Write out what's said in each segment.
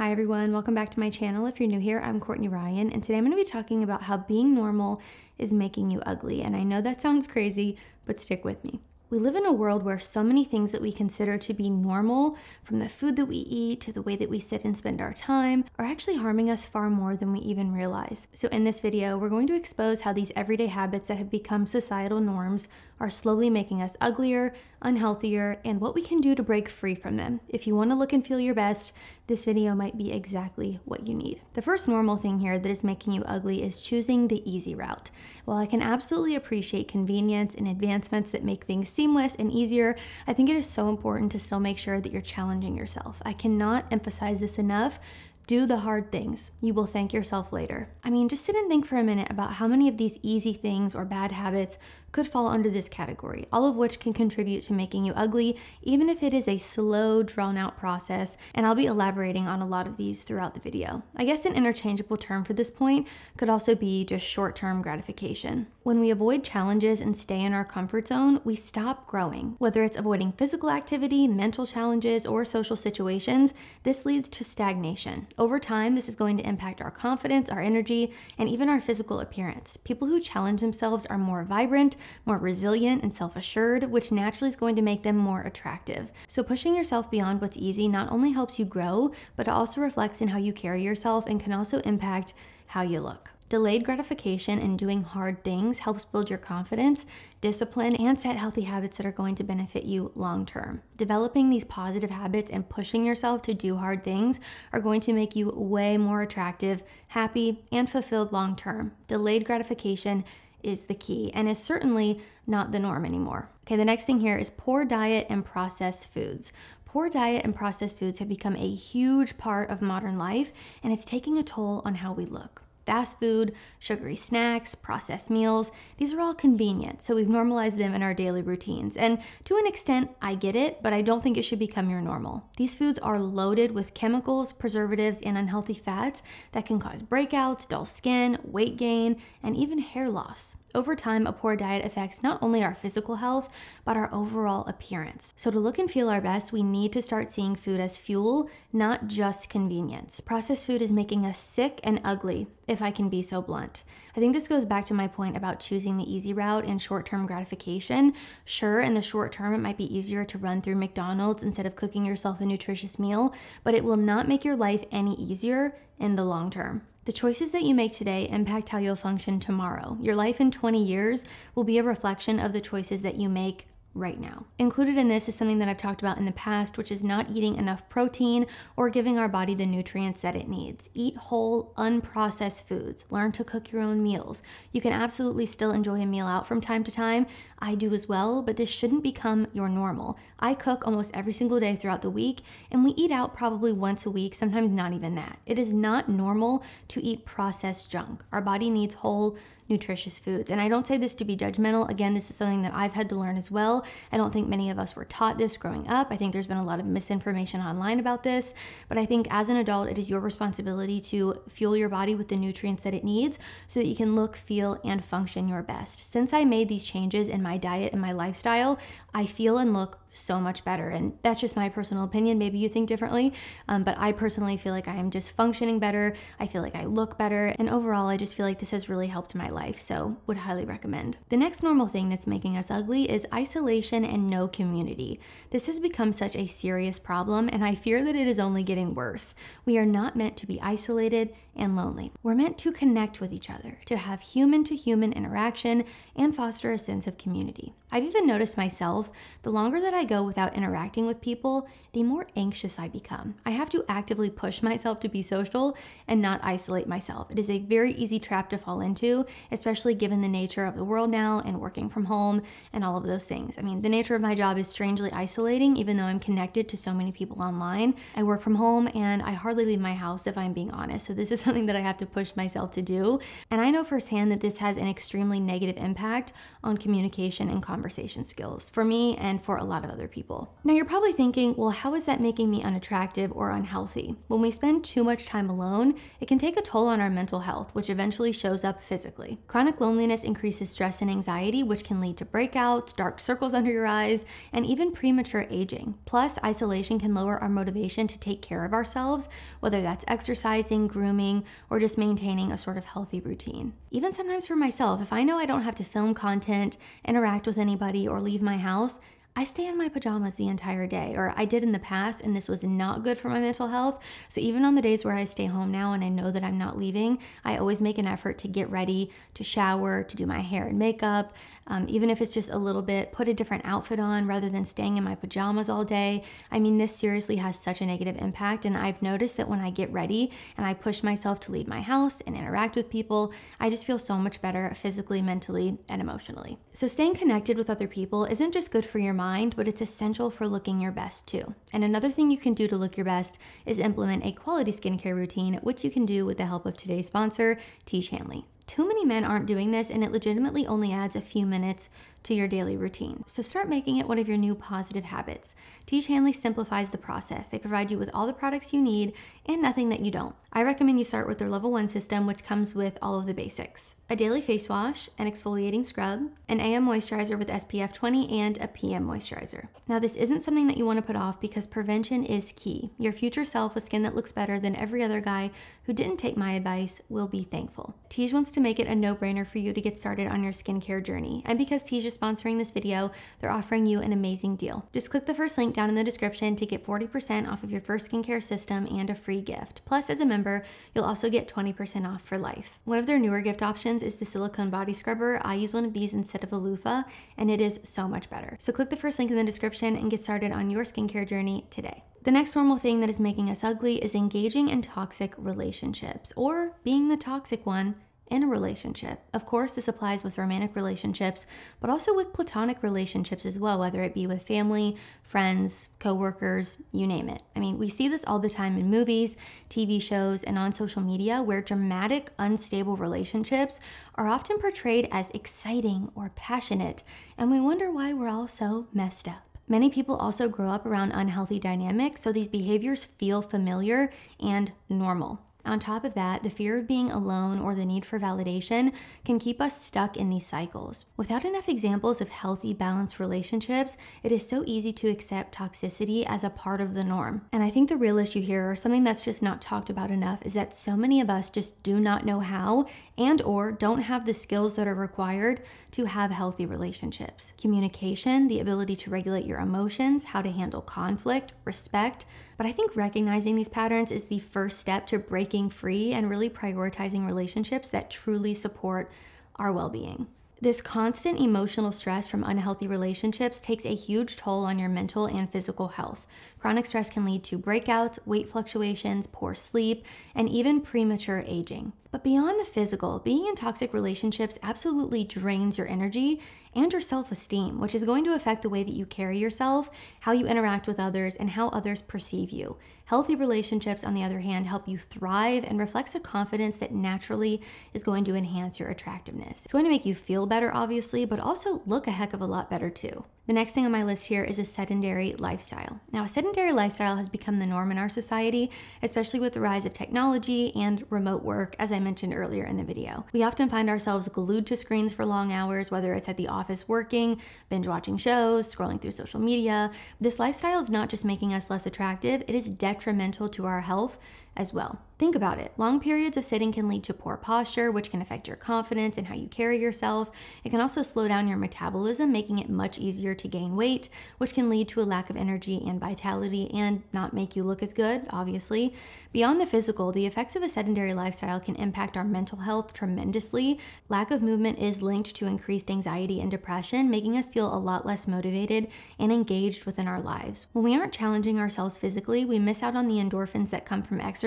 Hi everyone, welcome back to my channel. If you're new here, I'm Courtney Ryan, and today I'm going to be talking about how being normal is making you ugly. And I know that sounds crazy, but stick with me. We live in a world where so many things that we consider to be normal, from the food that we eat to the way that we sit and spend our time, are actually harming us far more than we even realize. So, in this video, we're going to expose how these everyday habits that have become societal norms are slowly making us uglier, unhealthier, and what we can do to break free from them. If you want to look and feel your best, this video might be exactly what you need. The first normal thing here that is making you ugly is choosing the easy route. While I can absolutely appreciate convenience and advancements that make things seamless and easier, I think it is so important to still make sure that you're challenging yourself. I cannot emphasize this enough. Do the hard things. You will thank yourself later. I mean, just sit and think for a minute about how many of these easy things or bad habits could fall under this category, all of which can contribute to making you ugly, even if it is a slow, drawn out process. And I'll be elaborating on a lot of these throughout the video. I guess an interchangeable term for this point could also be just short term gratification. When we avoid challenges and stay in our comfort zone, we stop growing. Whether it's avoiding physical activity, mental challenges, or social situations, this leads to stagnation. Over time, this is going to impact our confidence, our energy, and even our physical appearance. People who challenge themselves are more vibrant, more resilient, and self assured, which naturally is going to make them more attractive. So, pushing yourself beyond what's easy not only helps you grow, but it also reflects in how you carry yourself and can also impact how you look. Delayed gratification and doing hard things helps build your confidence, discipline, and set healthy habits that are going to benefit you long term. Developing these positive habits and pushing yourself to do hard things are going to make you way more attractive, happy, and fulfilled long term. Delayed gratification is the key and is certainly not the norm anymore. Okay, the next thing here is poor diet and processed foods. Poor diet and processed foods have become a huge part of modern life, and it's taking a toll on how we look fast food, sugary snacks, processed meals. These are all convenient, so we've normalized them in our daily routines. And to an extent, I get it, but I don't think it should become your normal. These foods are loaded with chemicals, preservatives, and unhealthy fats that can cause breakouts, dull skin, weight gain, and even hair loss. Over time, a poor diet affects not only our physical health, but our overall appearance. So, to look and feel our best, we need to start seeing food as fuel, not just convenience. Processed food is making us sick and ugly, if I can be so blunt. I think this goes back to my point about choosing the easy route and short term gratification. Sure, in the short term, it might be easier to run through McDonald's instead of cooking yourself a nutritious meal, but it will not make your life any easier in the long term. The choices that you make today impact how you'll function tomorrow. Your life in 20 years will be a reflection of the choices that you make right now. Included in this is something that I've talked about in the past, which is not eating enough protein or giving our body the nutrients that it needs. Eat whole, unprocessed foods. Learn to cook your own meals. You can absolutely still enjoy a meal out from time to time. I do as well, but this shouldn't become your normal. I cook almost every single day throughout the week, and we eat out probably once a week, sometimes not even that. It is not normal to eat processed junk. Our body needs whole, nutritious foods. And I don't say this to be judgmental. Again, this is something that I've had to learn as well. I don't think many of us were taught this growing up. I think there's been a lot of misinformation online about this. But I think as an adult, it is your responsibility to fuel your body with the nutrients that it needs so that you can look, feel, and function your best. Since I made these changes in my diet and my lifestyle, I feel and look so much better. And that's just my personal opinion. Maybe you think differently, um, but I personally feel like I am just functioning better. I feel like I look better. And overall, I just feel like this has really helped my life. So, would highly recommend. The next normal thing that's making us ugly is isolation and no community. This has become such a serious problem, and I fear that it is only getting worse. We are not meant to be isolated and lonely. We're meant to connect with each other, to have human to human interaction, and foster a sense of community. I've even noticed myself the longer that I go without interacting with people, the more anxious I become. I have to actively push myself to be social and not isolate myself. It is a very easy trap to fall into, especially given the nature of the world now and working from home and all of those things. I mean, the nature of my job is strangely isolating, even though I'm connected to so many people online. I work from home and I hardly leave my house if I'm being honest. So, this is something that I have to push myself to do. And I know firsthand that this has an extremely negative impact on communication and conversation skills for me and for a lot of at other people. Now, you're probably thinking, well, how is that making me unattractive or unhealthy? When we spend too much time alone, it can take a toll on our mental health, which eventually shows up physically. Chronic loneliness increases stress and anxiety, which can lead to breakouts, dark circles under your eyes, and even premature aging. Plus, isolation can lower our motivation to take care of ourselves, whether that's exercising, grooming, or just maintaining a sort of healthy routine. Even sometimes for myself, if I know I don't have to film content, interact with anybody, or leave my house, I stay in my pajamas the entire day, or I did in the past, and this was not good for my mental health. So, even on the days where I stay home now and I know that I'm not leaving, I always make an effort to get ready, to shower, to do my hair and makeup, um, even if it's just a little bit, put a different outfit on rather than staying in my pajamas all day. I mean, this seriously has such a negative impact. And I've noticed that when I get ready and I push myself to leave my house and interact with people, I just feel so much better physically, mentally, and emotionally. So, staying connected with other people isn't just good for your mind, but it's essential for looking your best too. And another thing you can do to look your best is implement a quality skincare routine, which you can do with the help of today's sponsor, Tiege Hanley. Too many men aren't doing this, and it legitimately only adds a few minutes to your daily routine. So start making it one of your new positive habits. Tiege Hanley simplifies the process. They provide you with all the products you need and nothing that you don't. I recommend you start with their level one system, which comes with all of the basics a daily face wash, an exfoliating scrub, an AM moisturizer with SPF 20, and a PM moisturizer. Now, this isn't something that you want to put off because prevention is key. Your future self with skin that looks better than every other guy who didn't take my advice will be thankful. Tiege wants to make it a no brainer for you to get started on your skincare journey. And because Tiege is sponsoring this video, they're offering you an amazing deal. Just click the first link down in the description to get 40% off of your first skincare system and a free gift. Plus, as a member, you'll also get 20% off for life. One of their newer gift options is the silicone body scrubber. I use one of these instead of a loofah, and it is so much better. So click the first link in the description and get started on your skincare journey today. The next normal thing that is making us ugly is engaging in toxic relationships or being the toxic one in a relationship. Of course, this applies with romantic relationships, but also with platonic relationships as well, whether it be with family, friends, coworkers, you name it. I mean, we see this all the time in movies, TV shows, and on social media where dramatic, unstable relationships are often portrayed as exciting or passionate, and we wonder why we're all so messed up. Many people also grow up around unhealthy dynamics, so these behaviors feel familiar and normal. On top of that, the fear of being alone or the need for validation can keep us stuck in these cycles. Without enough examples of healthy, balanced relationships, it is so easy to accept toxicity as a part of the norm. And I think the real issue here, or something that's just not talked about enough, is that so many of us just do not know how and or don't have the skills that are required to have healthy relationships. Communication, the ability to regulate your emotions, how to handle conflict, respect, but I think recognizing these patterns is the first step to breaking free and really prioritizing relationships that truly support our well being. This constant emotional stress from unhealthy relationships takes a huge toll on your mental and physical health. Chronic stress can lead to breakouts, weight fluctuations, poor sleep, and even premature aging. But beyond the physical, being in toxic relationships absolutely drains your energy and your self esteem, which is going to affect the way that you carry yourself, how you interact with others, and how others perceive you. Healthy relationships, on the other hand, help you thrive and reflects a confidence that naturally is going to enhance your attractiveness. It's going to make you feel better, obviously, but also look a heck of a lot better too. The next thing on my list here is a sedentary lifestyle. Now, a sedentary lifestyle has become the norm in our society, especially with the rise of technology and remote work, as I mentioned earlier in the video. We often find ourselves glued to screens for long hours, whether it's at the office working, binge watching shows, scrolling through social media. This lifestyle is not just making us less attractive, it is detrimental to our health as well. Think about it. Long periods of sitting can lead to poor posture, which can affect your confidence and how you carry yourself. It can also slow down your metabolism, making it much easier to gain weight, which can lead to a lack of energy and vitality and not make you look as good, obviously. Beyond the physical, the effects of a sedentary lifestyle can impact our mental health tremendously. Lack of movement is linked to increased anxiety and depression, making us feel a lot less motivated and engaged within our lives. When we aren't challenging ourselves physically, we miss out on the endorphins that come from exercise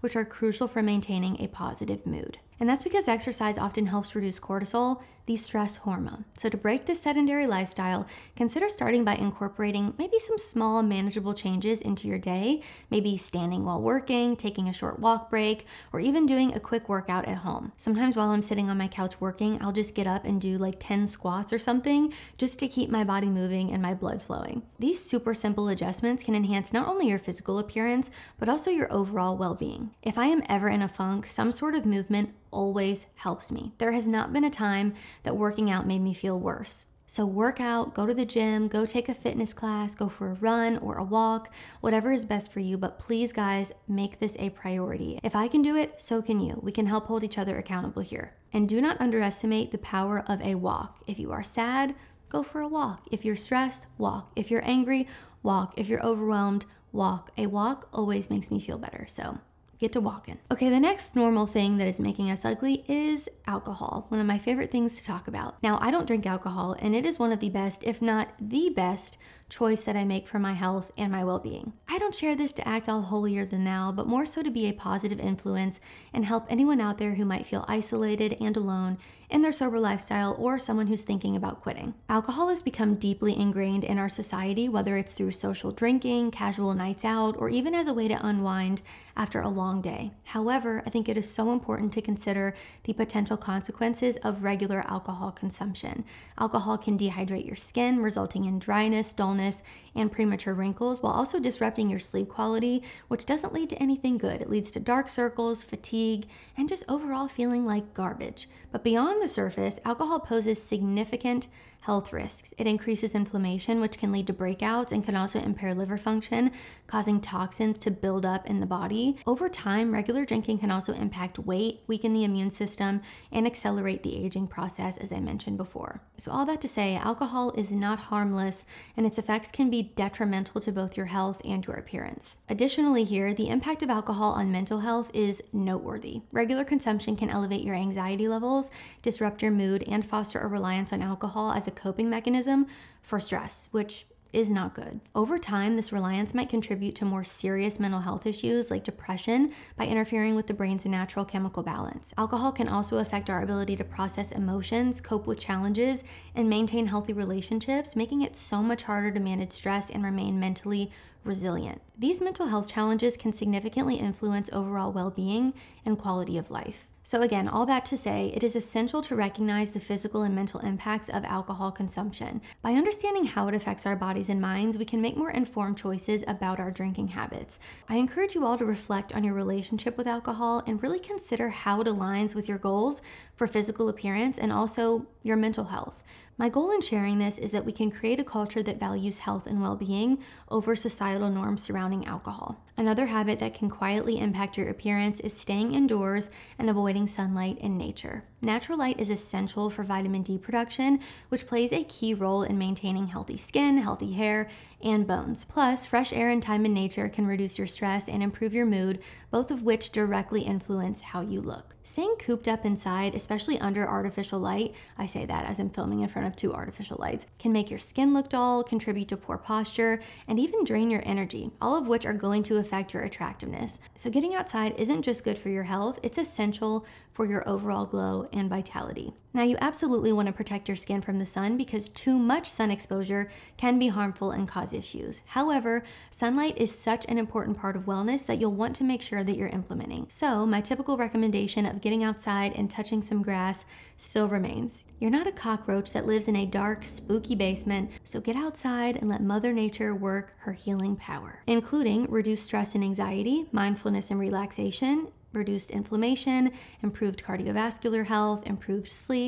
which are crucial for maintaining a positive mood. And that's because exercise often helps reduce cortisol, the stress hormone. So, to break this sedentary lifestyle, consider starting by incorporating maybe some small, manageable changes into your day, maybe standing while working, taking a short walk break, or even doing a quick workout at home. Sometimes while I'm sitting on my couch working, I'll just get up and do like 10 squats or something just to keep my body moving and my blood flowing. These super simple adjustments can enhance not only your physical appearance, but also your overall well being. If I am ever in a funk, some sort of movement always helps me. There has not been a time that working out made me feel worse. So, work out, go to the gym, go take a fitness class, go for a run or a walk, whatever is best for you. But please, guys, make this a priority. If I can do it, so can you. We can help hold each other accountable here. And do not underestimate the power of a walk. If you are sad, go for a walk. If you're stressed, walk. If you're angry, walk. If you're overwhelmed, walk. A walk always makes me feel better. So, get to walking. Okay, the next normal thing that is making us ugly is alcohol, one of my favorite things to talk about. Now, I don't drink alcohol, and it is one of the best, if not the best, choice that I make for my health and my well being. I don't share this to act all holier than thou, but more so to be a positive influence and help anyone out there who might feel isolated and alone in their sober lifestyle or someone who's thinking about quitting. Alcohol has become deeply ingrained in our society, whether it's through social drinking, casual nights out, or even as a way to unwind after a long day. However, I think it is so important to consider the potential consequences of regular alcohol consumption. Alcohol can dehydrate your skin, resulting in dryness, dullness, and premature wrinkles while also disrupting your sleep quality, which doesn't lead to anything good. It leads to dark circles, fatigue, and just overall feeling like garbage. But beyond the surface, alcohol poses significant health risks. It increases inflammation, which can lead to breakouts and can also impair liver function, causing toxins to build up in the body. Over time, regular drinking can also impact weight, weaken the immune system, and accelerate the aging process, as I mentioned before. So, all that to say, alcohol is not harmless, and its effects can be detrimental to both your health and your appearance. Additionally, here, the impact of alcohol on mental health is noteworthy. Regular consumption can elevate your anxiety levels, disrupt your mood, and foster a reliance on alcohol as a coping mechanism for stress, which is not good. Over time, this reliance might contribute to more serious mental health issues like depression by interfering with the brain's natural chemical balance. Alcohol can also affect our ability to process emotions, cope with challenges, and maintain healthy relationships, making it so much harder to manage stress and remain mentally resilient. These mental health challenges can significantly influence overall well being and quality of life. So, again, all that to say, it is essential to recognize the physical and mental impacts of alcohol consumption. By understanding how it affects our bodies and minds, we can make more informed choices about our drinking habits. I encourage you all to reflect on your relationship with alcohol and really consider how it aligns with your goals for physical appearance and also your mental health. My goal in sharing this is that we can create a culture that values health and well being over societal norms surrounding alcohol. Another habit that can quietly impact your appearance is staying indoors and avoiding sunlight and nature. Natural light is essential for vitamin D production, which plays a key role in maintaining healthy skin, healthy hair, and bones. Plus, fresh air and time in nature can reduce your stress and improve your mood, both of which directly influence how you look. Staying cooped up inside, especially under artificial light, I say that as I'm filming in front of two artificial lights, can make your skin look dull, contribute to poor posture, and even drain your energy, all of which are going to affect your attractiveness. So, getting outside isn't just good for your health, it's essential for your overall glow and vitality. Now, you absolutely want to protect your skin from the sun because too much sun exposure can be harmful and cause issues. However, sunlight is such an important part of wellness that you'll want to make sure that you're implementing. So, my typical recommendation of getting outside and touching some grass still remains. You're not a cockroach that lives in a dark, spooky basement, so get outside and let Mother Nature work her healing power, including reduce stress and anxiety, mindfulness and relaxation, reduced inflammation, improved cardiovascular health, improved sleep.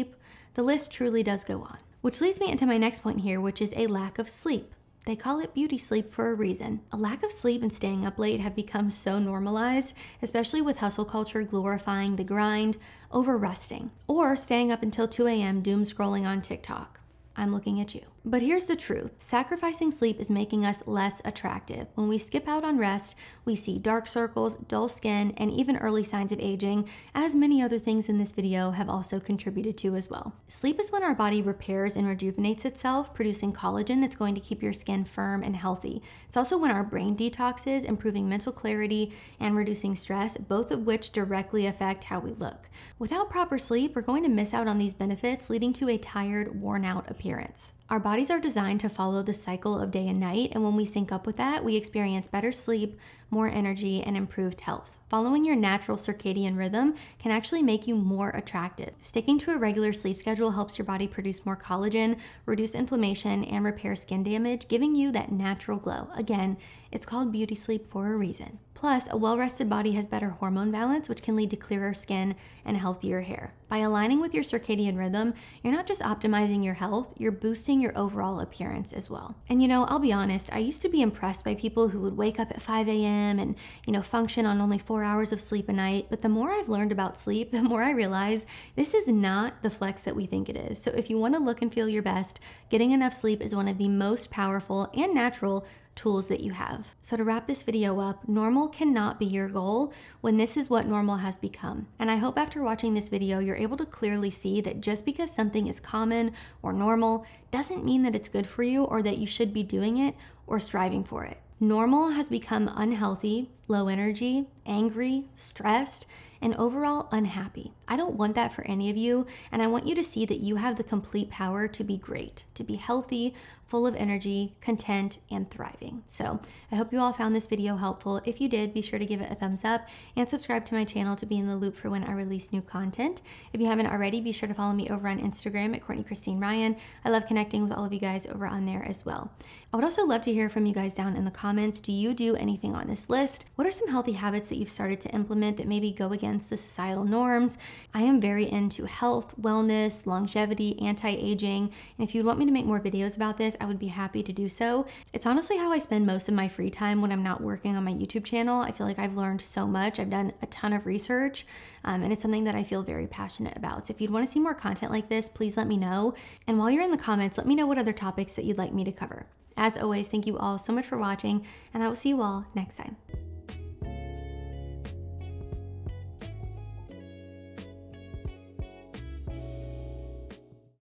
The list truly does go on. Which leads me into my next point here, which is a lack of sleep. They call it beauty sleep for a reason. A lack of sleep and staying up late have become so normalized, especially with hustle culture glorifying the grind over resting or staying up until 2 a.m. doom scrolling on TikTok. I'm looking at you. But here's the truth sacrificing sleep is making us less attractive. When we skip out on rest, we see dark circles, dull skin, and even early signs of aging, as many other things in this video have also contributed to as well. Sleep is when our body repairs and rejuvenates itself, producing collagen that's going to keep your skin firm and healthy. It's also when our brain detoxes, improving mental clarity and reducing stress, both of which directly affect how we look. Without proper sleep, we're going to miss out on these benefits, leading to a tired, worn out appearance. Our bodies are designed to follow the cycle of day and night, and when we sync up with that, we experience better sleep, more energy, and improved health. Following your natural circadian rhythm can actually make you more attractive. Sticking to a regular sleep schedule helps your body produce more collagen, reduce inflammation, and repair skin damage, giving you that natural glow. Again, it's called beauty sleep for a reason. Plus, a well rested body has better hormone balance, which can lead to clearer skin and healthier hair. By aligning with your circadian rhythm, you're not just optimizing your health, you're boosting your overall appearance as well. And you know, I'll be honest, I used to be impressed by people who would wake up at 5 a.m. and, you know, function on only four hours of sleep a night. But the more I've learned about sleep, the more I realize this is not the flex that we think it is. So if you want to look and feel your best, getting enough sleep is one of the most powerful and natural tools that you have. So to wrap this video up, normal cannot be your goal when this is what normal has become. And I hope after watching this video, you're able to clearly see that just because something is common or normal doesn't mean that it's good for you or that you should be doing it or striving for it. Normal has become unhealthy, low energy, angry, stressed, and overall unhappy. I don't want that for any of you, and I want you to see that you have the complete power to be great, to be healthy, full of energy, content, and thriving. So I hope you all found this video helpful. If you did, be sure to give it a thumbs up and subscribe to my channel to be in the loop for when I release new content. If you haven't already, be sure to follow me over on Instagram at Courtney Cristine Ryan. I love connecting with all of you guys over on there as well. I would also love to hear from you guys down in the comments. Do you do anything on this list? What are some healthy habits that you've started to implement that maybe go against the societal norms? I am very into health, wellness, longevity, anti-aging, and if you'd want me to make more videos about this, I would be happy to do so. It's honestly how I spend most of my free time when I'm not working on my YouTube channel. I feel like I've learned so much. I've done a ton of research, um, and it's something that I feel very passionate about. So if you'd want to see more content like this, please let me know. And while you're in the comments, let me know what other topics that you'd like me to cover. As always, thank you all so much for watching, and I will see you all next time.